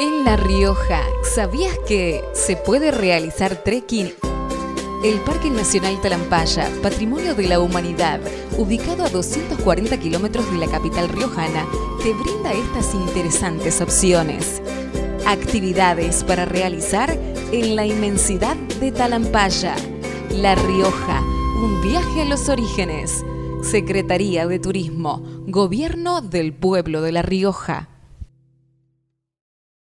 En La Rioja, ¿sabías que se puede realizar trekking? El Parque Nacional Talampaya, Patrimonio de la Humanidad, ubicado a 240 kilómetros de la capital riojana, te brinda estas interesantes opciones. Actividades para realizar en la inmensidad de Talampaya. La Rioja, un viaje a los orígenes. Secretaría de Turismo, Gobierno del Pueblo de La Rioja.